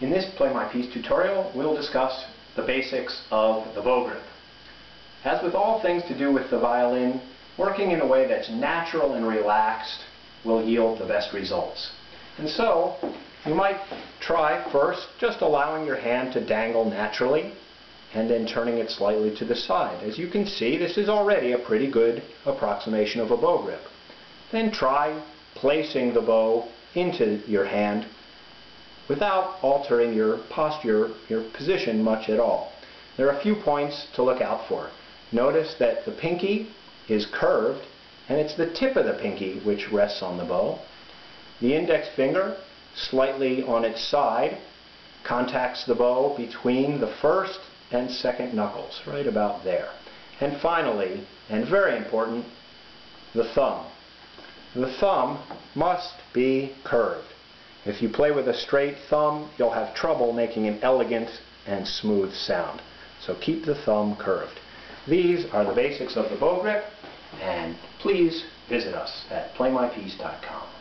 In this Play My Piece tutorial, we'll discuss the basics of the bow grip. As with all things to do with the violin, working in a way that's natural and relaxed will yield the best results. And so, you might try first just allowing your hand to dangle naturally and then turning it slightly to the side. As you can see, this is already a pretty good approximation of a bow grip. Then try placing the bow into your hand without altering your posture, your position much at all. There are a few points to look out for. Notice that the pinky is curved and it's the tip of the pinky which rests on the bow. The index finger, slightly on its side, contacts the bow between the first and second knuckles, right about there. And finally, and very important, the thumb. The thumb must be curved. If you play with a straight thumb, you'll have trouble making an elegant and smooth sound. So keep the thumb curved. These are the basics of the bow grip, and please visit us at playmypiece.com.